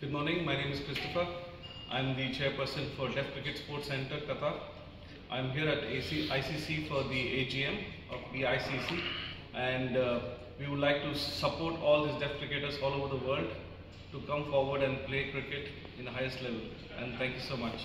Good morning, my name is Christopher. I'm the chairperson for Deaf Cricket Sports Center, Qatar. I'm here at AC, ICC for the AGM of the ICC and uh, we would like to support all these deaf cricketers all over the world to come forward and play cricket in the highest level. And thank you so much.